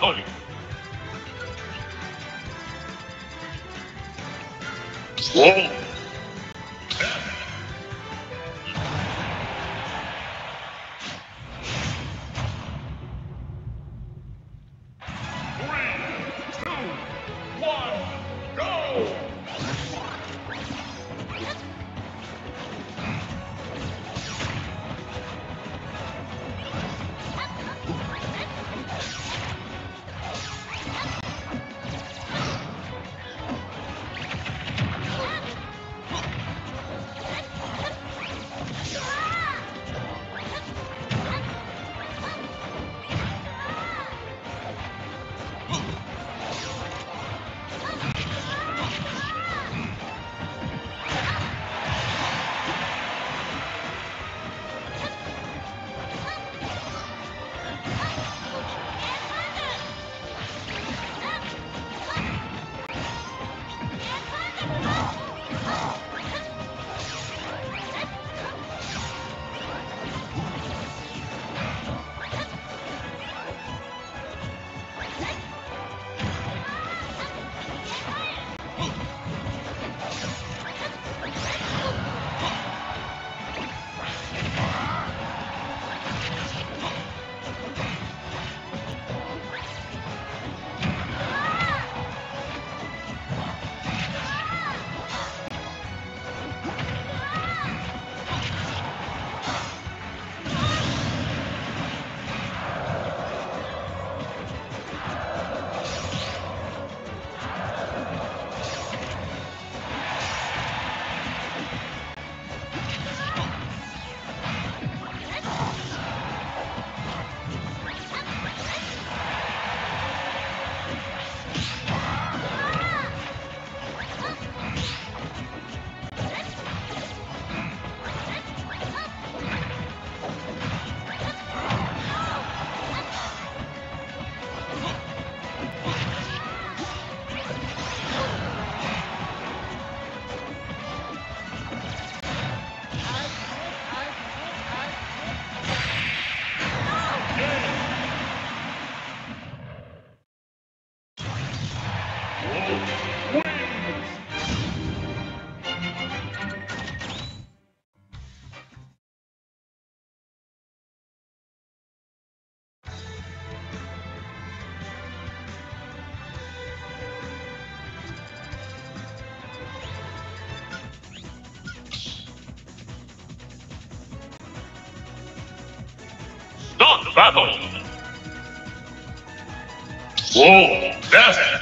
battle. Whoa. Battle! Whoa, that's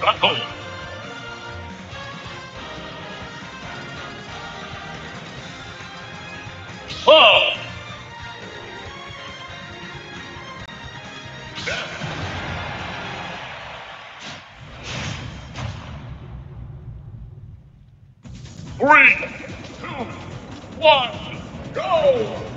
Battle. Four. Three, two, one, go!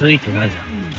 ついてないじゃん。